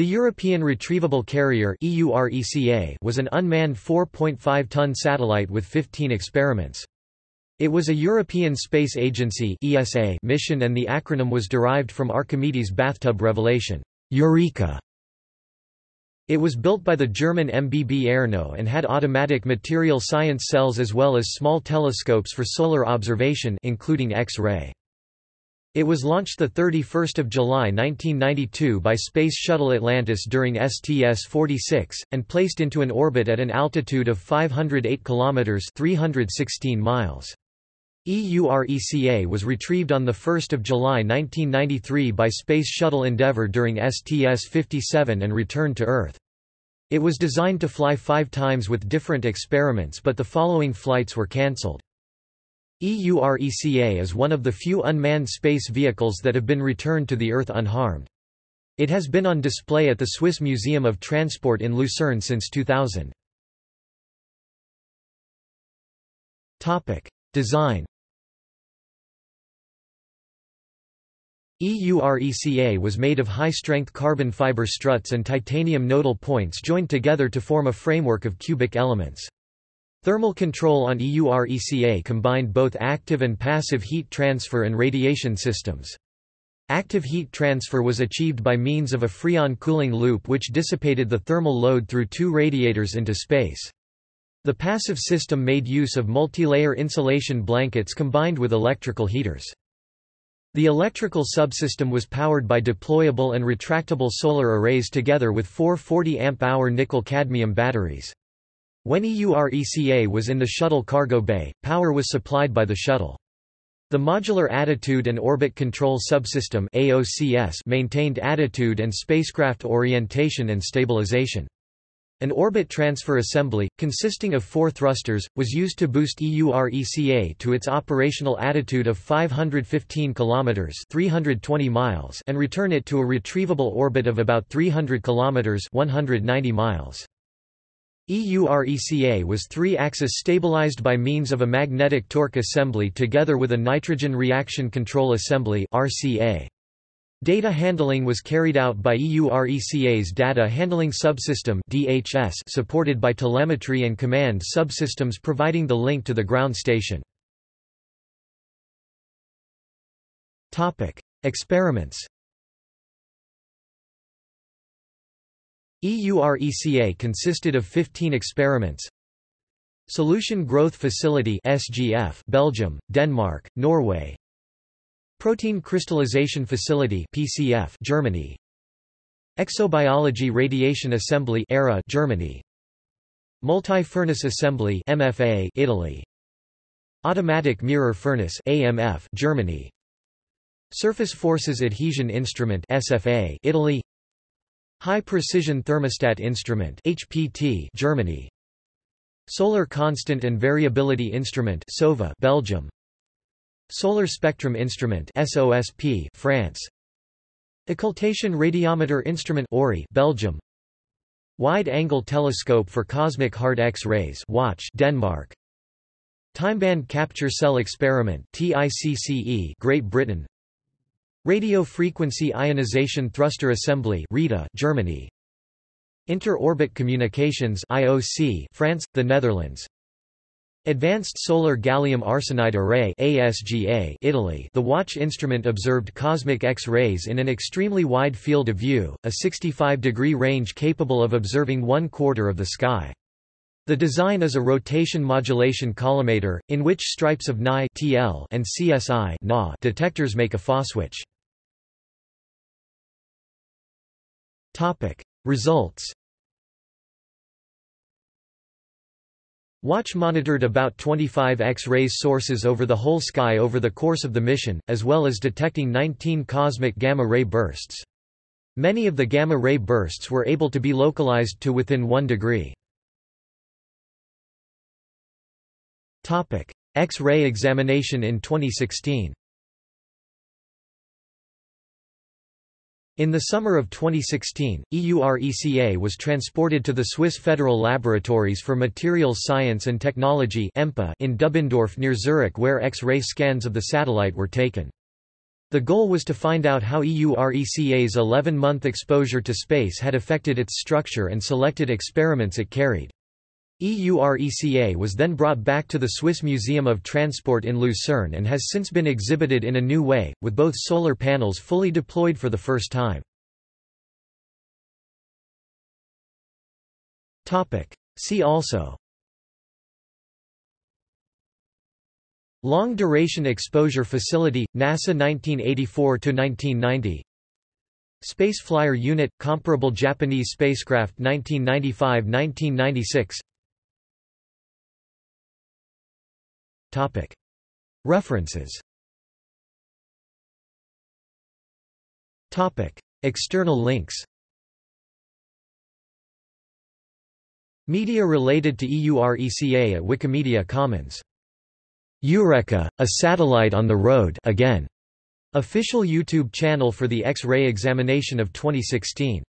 The European Retrievable Carrier was an unmanned 4.5-ton satellite with 15 experiments. It was a European Space Agency mission and the acronym was derived from Archimedes' bathtub revelation, Eureka. It was built by the German MBB Erno and had automatic material science cells as well as small telescopes for solar observation including X-ray. It was launched 31 July 1992 by Space Shuttle Atlantis during STS-46, and placed into an orbit at an altitude of 508 km 316 miles. EURECA was retrieved on 1 July 1993 by Space Shuttle Endeavour during STS-57 and returned to Earth. It was designed to fly five times with different experiments but the following flights were cancelled. EURECA is one of the few unmanned space vehicles that have been returned to the Earth unharmed. It has been on display at the Swiss Museum of Transport in Lucerne since 2000. Design EURECA was made of high-strength carbon fiber struts and titanium nodal points joined together to form a framework of cubic elements. Thermal control on EURECA combined both active and passive heat transfer and radiation systems. Active heat transfer was achieved by means of a freon cooling loop which dissipated the thermal load through two radiators into space. The passive system made use of multi-layer insulation blankets combined with electrical heaters. The electrical subsystem was powered by deployable and retractable solar arrays together with four 40 amp-hour nickel-cadmium batteries. When EURECA was in the shuttle cargo bay, power was supplied by the shuttle. The Modular Attitude and Orbit Control Subsystem AOCS maintained attitude and spacecraft orientation and stabilization. An orbit transfer assembly, consisting of four thrusters, was used to boost EURECA to its operational attitude of 515 km 320 miles and return it to a retrievable orbit of about 300 km 190 miles. EURECA was three-axis stabilized by means of a magnetic torque assembly together with a nitrogen reaction control assembly RCA. Data handling was carried out by EURECA's Data Handling Subsystem DHS supported by telemetry and command subsystems providing the link to the ground station. Experiments EURECA consisted of 15 experiments. Solution Growth Facility SGF, Belgium, Denmark, Norway. Protein Crystallization Facility PCF, Germany. Exobiology Radiation Assembly ERA, Germany. Multi-Furnace Assembly MFA, Italy. Automatic Mirror Furnace AMF, Germany. Surface Forces Adhesion Instrument SFA, Italy. High Precision Thermostat Instrument HPT Germany. Solar Constant and Variability Instrument SOVA Belgium. Solar Spectrum Instrument SOSP France. Occultation Radiometer Instrument ORI Belgium. Wide-angle telescope for cosmic hard X-rays Watch Denmark. Timeband Capture Cell Experiment TICCE Great Britain Radio Frequency Ionization Thruster Assembly (RITA), Germany. Inter-Orbit Communications (IOC), France, the Netherlands. Advanced Solar Gallium Arsenide Array (ASGA), Italy. The watch instrument observed cosmic X-rays in an extremely wide field of view, a 65-degree range capable of observing one quarter of the sky. The design is a rotation modulation collimator, in which stripes of Ni TL and CSI Na detectors make a phoswich. Results Watch monitored about 25 X-rays sources over the whole sky over the course of the mission, as well as detecting 19 cosmic gamma-ray bursts. Many of the gamma-ray bursts were able to be localized to within 1 degree. X-ray examination in 2016 In the summer of 2016, EURECA was transported to the Swiss Federal Laboratories for Materials Science and Technology in Dubendorf near Zurich where X-ray scans of the satellite were taken. The goal was to find out how EURECA's 11-month exposure to space had affected its structure and selected experiments it carried. EURECA was then brought back to the Swiss Museum of Transport in Lucerne and has since been exhibited in a new way, with both solar panels fully deployed for the first time. See also Long Duration Exposure Facility, NASA 1984–1990 Space Flyer Unit – Comparable Japanese spacecraft 1995–1996 References External links Media related to EURECA at Wikimedia Commons. Eureka, a satellite on the road again. Official YouTube channel for the X-ray examination of 2016.